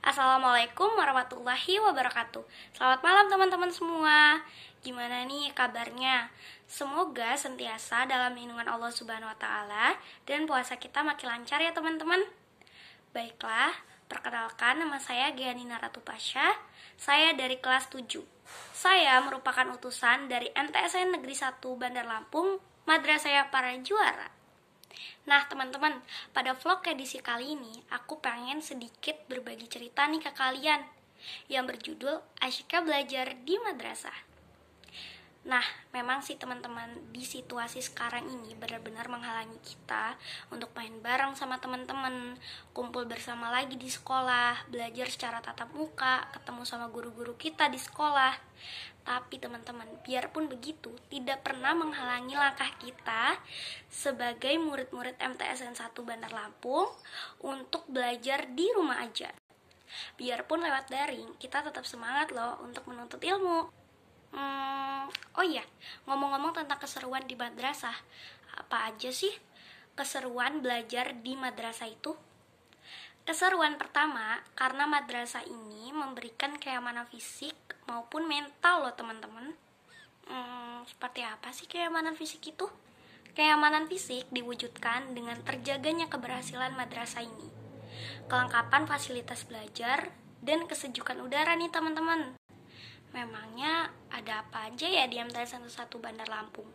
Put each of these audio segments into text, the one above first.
Assalamualaikum warahmatullahi wabarakatuh Selamat malam teman-teman semua Gimana nih kabarnya? Semoga sentiasa dalam lindungan Allah Subhanahu wa taala dan puasa kita makin lancar ya teman-teman. Baiklah, perkenalkan nama saya Gianina Ratu Pasha. Saya dari kelas 7. Saya merupakan utusan dari MTSN Negeri 1 Bandar Lampung, Madrasah Para Juara. Nah teman-teman, pada vlog edisi kali ini aku pengen sedikit berbagi cerita nih ke kalian yang berjudul Asyika Belajar di Madrasah. Nah, memang sih teman-teman di situasi sekarang ini benar-benar menghalangi kita untuk main bareng sama teman-teman, kumpul bersama lagi di sekolah, belajar secara tatap muka, ketemu sama guru-guru kita di sekolah. Tapi teman-teman, biarpun begitu, tidak pernah menghalangi langkah kita sebagai murid-murid MTSN 1 Bandar Lampung untuk belajar di rumah aja. Biarpun lewat daring, kita tetap semangat loh untuk menuntut ilmu. Hmm, oh iya, ngomong-ngomong tentang keseruan di madrasah, apa aja sih keseruan belajar di madrasah itu? Keseruan pertama, karena madrasah ini memberikan keamanan fisik maupun mental loh teman-teman. Hmm, seperti apa sih keamanan fisik itu? Keamanan fisik diwujudkan dengan terjaganya keberhasilan madrasah ini. Kelengkapan fasilitas belajar dan kesejukan udara nih teman-teman. Memangnya ada apa aja ya di MTSN 1 Bandar Lampung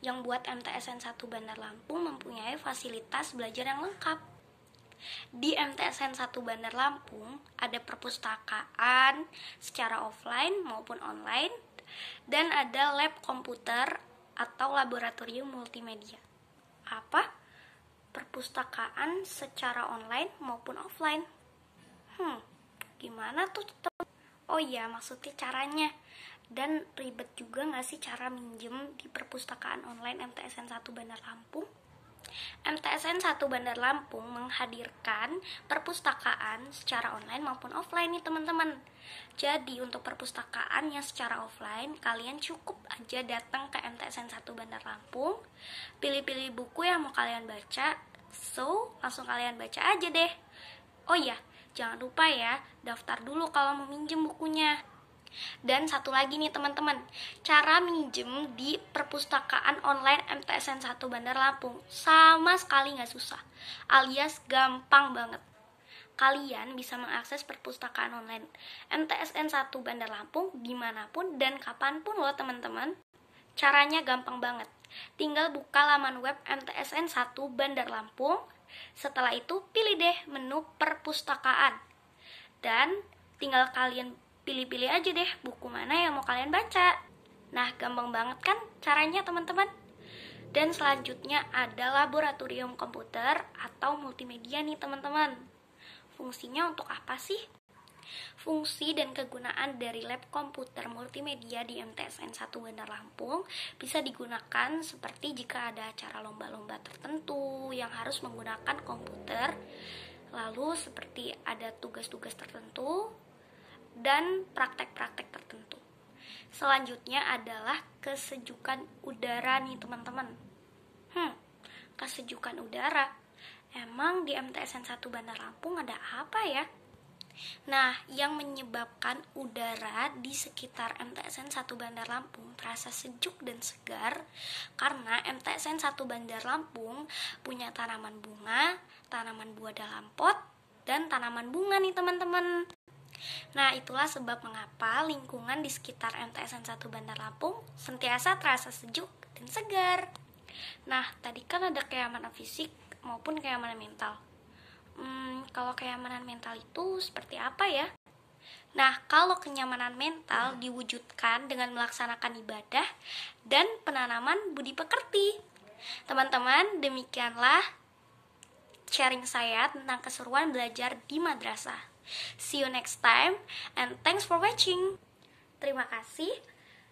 yang buat MTSN 1 Bandar Lampung mempunyai fasilitas belajar yang lengkap? Di MTSN 1 Bandar Lampung ada perpustakaan secara offline maupun online dan ada lab komputer atau laboratorium multimedia. Apa? Perpustakaan secara online maupun offline? Hmm, gimana tuh oh iya maksudnya caranya dan ribet juga nggak sih cara minjem di perpustakaan online MTSN 1 Bandar Lampung? MTSN 1 Bandar Lampung menghadirkan perpustakaan secara online maupun offline nih teman-teman. Jadi untuk perpustakaan yang secara offline, kalian cukup aja datang ke MTSN 1 Bandar Lampung, pilih-pilih buku yang mau kalian baca, so langsung kalian baca aja deh. Oh iya, Jangan lupa ya, daftar dulu kalau mau minjem bukunya. Dan satu lagi nih teman-teman, cara minjem di perpustakaan online MTSN 1 Bandar Lampung sama sekali nggak susah, alias gampang banget. Kalian bisa mengakses perpustakaan online MTSN 1 Bandar Lampung di mana pun dan kapan pun loh teman-teman. Caranya gampang banget. Tinggal buka laman web MTSN 1 Bandar Lampung, setelah itu pilih deh menu perpustakaan. Dan tinggal kalian pilih-pilih aja deh buku mana yang mau kalian baca. Nah, gampang banget kan caranya teman-teman? Dan selanjutnya ada laboratorium komputer atau multimedia nih teman-teman. Fungsinya untuk apa sih? Fungsi dan kegunaan dari lab komputer multimedia di MTSN 1 Bandar Lampung bisa digunakan seperti jika ada acara lomba-lomba tertentu yang harus menggunakan komputer, lalu seperti ada tugas-tugas tertentu dan praktek-praktek tertentu. Selanjutnya adalah kesejukan udara nih teman-teman. Hmm, kesejukan udara. Emang di MTSN 1 Bandar Lampung ada apa ya? Nah, yang menyebabkan udara di sekitar MTSN 1 Bandar Lampung terasa sejuk dan segar karena MTSN 1 Bandar Lampung punya tanaman bunga, tanaman buah dalam pot, dan tanaman bunga nih teman-teman. Nah, itulah sebab mengapa lingkungan di sekitar MTSN 1 Bandar Lampung sentiasa terasa sejuk dan segar. Nah, tadi kan ada keamanan fisik maupun keamanan mental. Hmm, kalau kenyamanan mental itu seperti apa ya? Nah, kalau kenyamanan mental diwujudkan dengan melaksanakan ibadah dan penanaman budi pekerti. Teman-teman, demikianlah sharing saya tentang keseruan belajar di madrasah. See you next time and thanks for watching. Terima kasih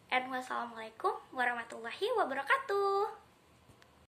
and wassalamualaikum warahmatullahi wabarakatuh.